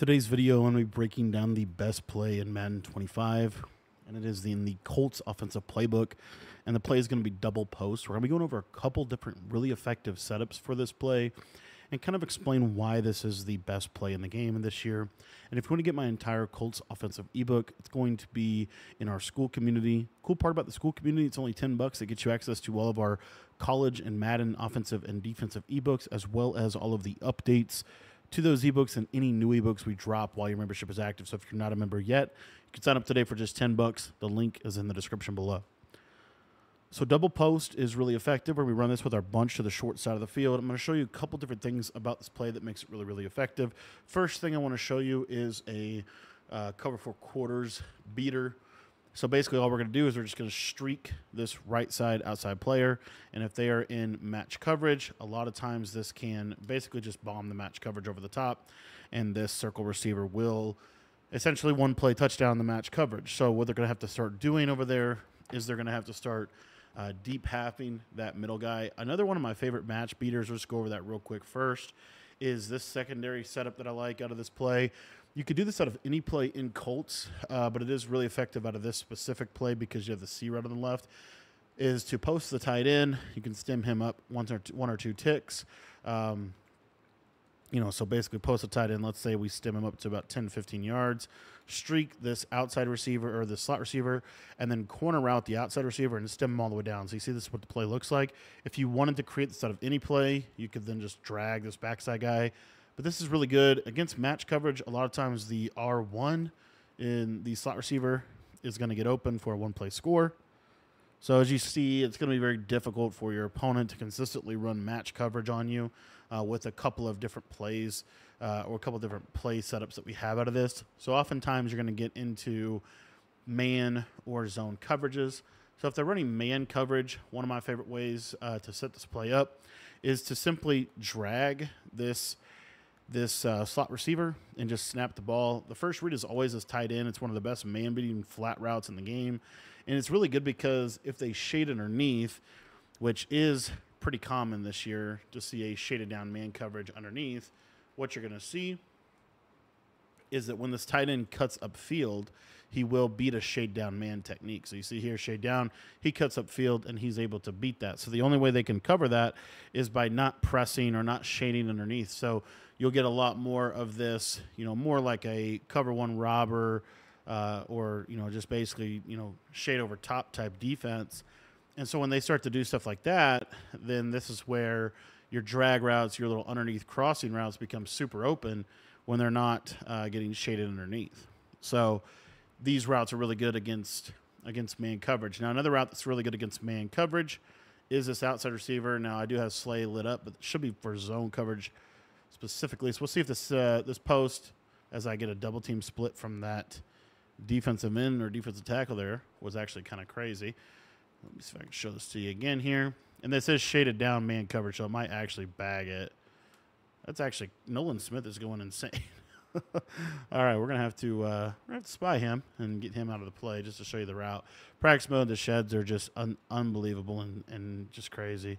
Today's video, I'm going to be breaking down the best play in Madden 25, and it is in the Colts offensive playbook. And the play is going to be double post. We're going to be going over a couple different really effective setups for this play and kind of explain why this is the best play in the game this year. And if you want to get my entire Colts offensive ebook, it's going to be in our Skool community. Cool part about the Skool community, it's only 10 bucks. It gets you access to all of our college and Madden offensive and defensive ebooks, as well as all of the updates to those ebooks and any new ebooks we drop while your membership is active. So if you're not a member yet, you can sign up today for just 10 bucks. The link is in the description below. So double post is really effective where we run this with our bunch to the short side of the field. I'm going to show you a couple different things about this play that makes it really, really effective. First thing I want to show you is a uh, cover four quarters beater. So basically all we're going to do is we're just going to streak this right side outside player. And if they are in match coverage, a lot of times this can basically just bomb the match coverage over the top. And this circle receiver will essentially one play touchdown the match coverage. So what they're going to have to start doing over there is they're going to have to start – uh, deep halving that middle guy. Another one of my favorite match beaters, let's go over that real quick first, is this secondary setup that I like out of this play. You could do this out of any play in Colts, uh, but it is really effective out of this specific play because you have the C right on the left. Is to post the tight end. You can stem him up one or two, one or two ticks. Um, you know, so basically post a tight end. Let's say we stem him up to about 10, 15 yards, streak this outside receiver or the slot receiver, and then corner route the outside receiver and stem him all the way down. So you see this is what the play looks like. If you wanted to create this out of any play, you could then just drag this backside guy. But this is really good against match coverage. A lot of times the R1 in the slot receiver is going to get open for a one play score. So as you see, it's going to be very difficult for your opponent to consistently run match coverage on you uh, with a couple of different plays uh, or a couple of different play setups that we have out of this. So oftentimes you're going to get into man or zone coverages. So if they're running man coverage, one of my favorite ways uh, to set this play up is to simply drag this this uh, slot receiver and just snap the ball. The first read is always as tight end. It's one of the best man beating flat routes in the game. And it's really good because if they shade underneath, which is pretty common this year to see a shaded down man coverage underneath, what you're going to see is that when this tight end cuts upfield, he will beat a shade down man technique. So you see here, shade down, he cuts upfield and he's able to beat that. So the only way they can cover that is by not pressing or not shading underneath. So you'll get a lot more of this, you know, more like a cover one robber uh, or, you know, just basically, you know, shade over top type defense. And so when they start to do stuff like that, then this is where your drag routes, your little underneath crossing routes become super open when they're not uh, getting shaded underneath. So these routes are really good against against man coverage. Now another route that's really good against man coverage is this outside receiver. Now I do have Slay lit up, but it should be for zone coverage specifically. So we'll see if this uh, this post, as I get a double team split from that defensive end or defensive tackle there, was actually kind of crazy. Let me see if I can show this to you again here. And this is shaded down man coverage, so it might actually bag it. That's actually Nolan Smith is going insane. All right, we're gonna have to uh, we're gonna have to spy him and get him out of the play just to show you the route. Practice mode, the sheds are just un- unbelievable and, and just crazy.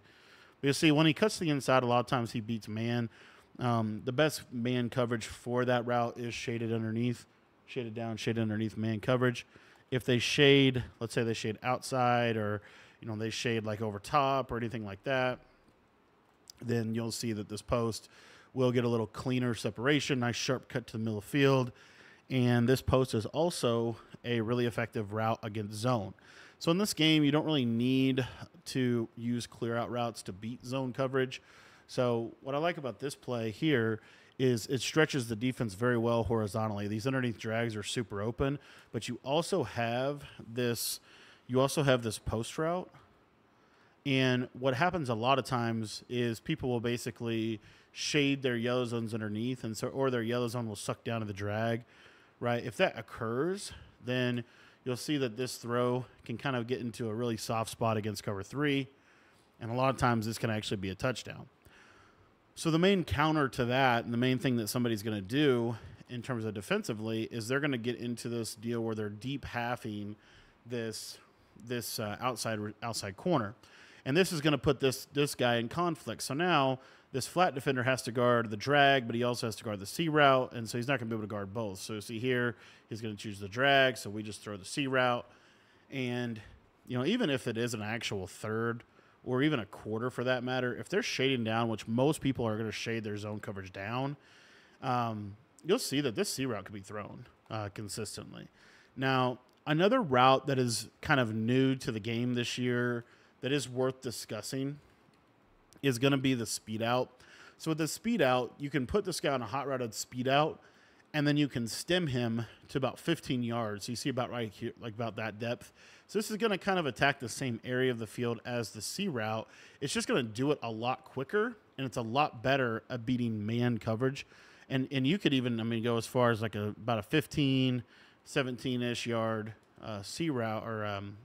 But you see, when he cuts the inside, a lot of times he beats man. Um, the best man coverage for that route is shaded underneath, shaded down, shaded underneath man coverage. If they shade, let's say they shade outside or you know they shade like over top or anything like that, then you'll see that this post will get a little cleaner separation, nice sharp cut to the middle of field. And this post is also a really effective route against zone. So in this game, you don't really need to use clear out routes to beat zone coverage. So what I like about this play here is it stretches the defense very well horizontally. These underneath drags are super open, but you also have this you also have this post route. And what happens a lot of times is people will basically shade their yellow zones underneath and so or their yellow zone will suck down to the drag, right? If that occurs, then you'll see that this throw can kind of get into a really soft spot against cover 3 and a lot of times this can actually be a touchdown. So the main counter to that, and the main thing that somebody's going to do in terms of defensively, is they're going to get into this deal where they're deep halving this this uh, outside outside corner, and this is going to put this this guy in conflict. So now this flat defender has to guard the drag, but he also has to guard the C route, and so he's not going to be able to guard both. So see here, he's going to choose the drag, so we just throw the C route, and you know even if it is an actual third or even a quarter for that matter, if they're shading down, which most people are going to shade their zone coverage down, um, you'll see that this C route can be thrown uh, consistently. Now, another route that is kind of new to the game this year that is worth discussing is going to be the speed out. So with the speed out, you can put this guy on a hot routed speed out, and then you can stem him to about 15 yards. You see about right here, like about that depth. So this is going to kind of attack the same area of the field as the C route. It's just going to do it a lot quicker, and it's a lot better at beating man coverage. And and you could even, I mean, go as far as like a about a 15, 17 ish yard uh, C route or um,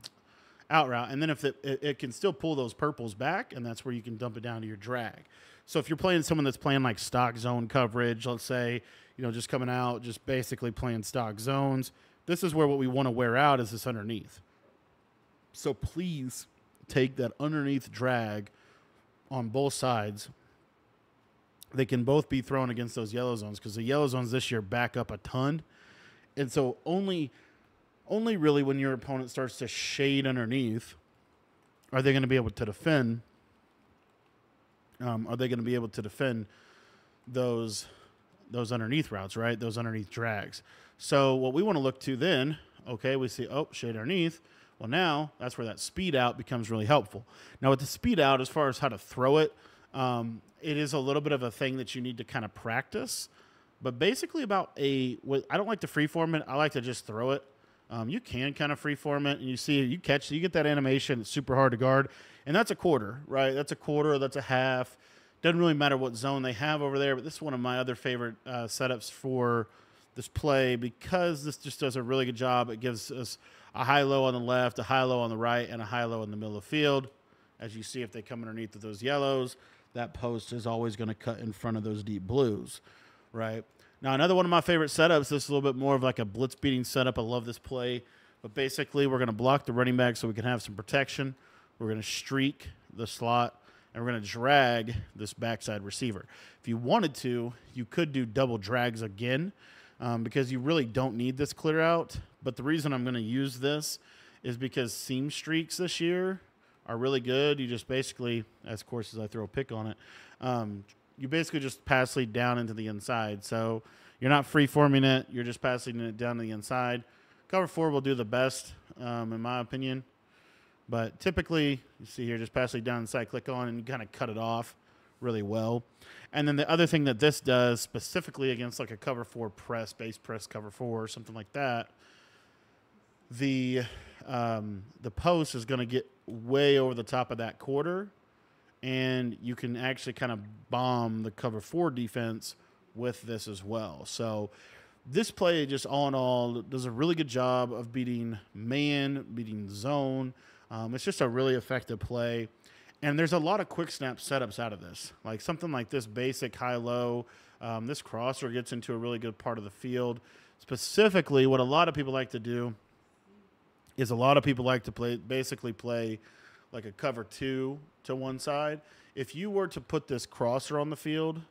out route, and then if it, it, it, can still pull those purples back, and that's where you can dump it down to your drag. So if you're playing someone that's playing like stock zone coverage, let's say, you know, just coming out, just basically playing stock zones, this is where what we want to wear out is this underneath. So please take that underneath drag on both sides. They can both be thrown against those yellow zones because the yellow zones this year back up a ton. And so only only really when your opponent starts to shade underneath are they going to be able to defend. Um, are they going to be able to defend those those underneath routes, right? Those underneath drags. So what we want to look to then, okay, we see oh shade underneath. Well, now that's where that speed out becomes really helpful. Now with the speed out, as far as how to throw it, um, it is a little bit of a thing that you need to kind of practice. But basically, about a, I don't like to freeform it. I like to just throw it. Um, you can kind of freeform it, and you see you catch, you get that animation. It's super hard to guard, and that's a quarter, right? That's a quarter. That's a half. Doesn't really matter what zone they have over there, but this is one of my other favorite uh, setups for this play because this just does a really good job. It gives us a high low on the left, a high low on the right, and a high low in the middle of the field. As you see, if they come underneath of those yellows, that post is always going to cut in front of those deep blues, right? Now, another one of my favorite setups, this is a little bit more of like a blitz beating setup. I love this play. But basically, we're going to block the running back so we can have some protection. We're going to streak the slot, and we're going to drag this backside receiver. If you wanted to, you could do double drags again um, because you really don't need this clear out. But the reason I'm going to use this is because seam streaks this year are really good. You just basically, as course as I throw a pick on it, um, you basically just pass lead down into the inside. So you're not free forming it. You're just passing it down to the inside. Cover four will do the best, um, in my opinion. But typically, you see here, just pass lead down inside, click on, and kind of cut it off really well. And then the other thing that this does specifically against like a cover four press, base press cover four, or something like that, the um, the post is going to get way over the top of that quarter and you can actually kind of bomb the cover four defense with this as well. So this play, just all in all, does a really good job of beating man, beating zone. Um, it's just a really effective play. And there's a lot of quick snap setups out of this. Like something like this basic high low. Um, this crosser gets into a really good part of the field. Specifically, what a lot of people like to do is a lot of people like to play basically play like a cover two to one side. If you were to put this crosser on the field,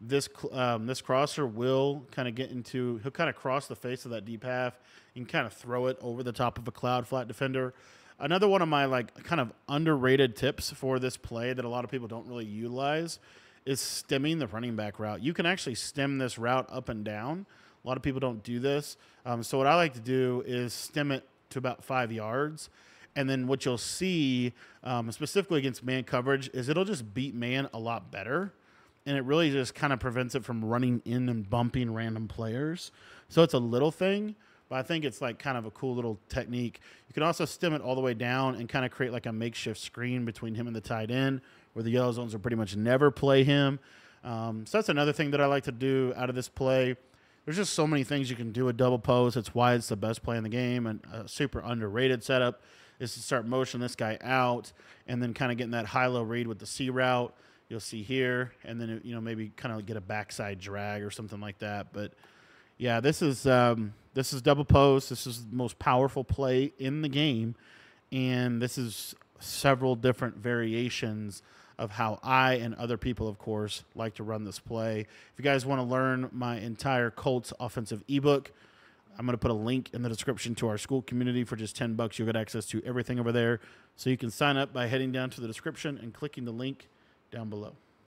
this um, this crosser will kind of get into he'll kind of cross the face of that deep half and kind of throw it over the top of a cloud flat defender. Another one of my like kind of underrated tips for this play that a lot of people don't really utilize is stemming the running back route. You can actually stem this route up and down. A lot of people don't do this. Um, so what I like to do is stem it to about five yards and then what you'll see, um, specifically against man coverage, is it'll just beat man a lot better. And it really just kind of prevents it from running in and bumping random players. So it's a little thing, but I think it's like kind of a cool little technique. You can also stem it all the way down and kind of create like a makeshift screen between him and the tight end, where the yellow zones will pretty much never play him. Um, so that's another thing that I like to do out of this play. There's just so many things you can do with double post. It's why it's the best play in the game and a super underrated setup is to start motioning this guy out and then kind of getting that high-low read with the C route. You'll see here, and then you know maybe kind of get a backside drag or something like that. But yeah, this is um, this is double post. This is the most powerful play in the game, and this is several different variations of how I and other people, of course, like to run this play. If you guys want to learn my entire Colts offensive ebook, I'm going to put a link in the description to our Skool community for just 10 bucks. You'll get access to everything over there. So you can sign up by heading down to the description and clicking the link down below.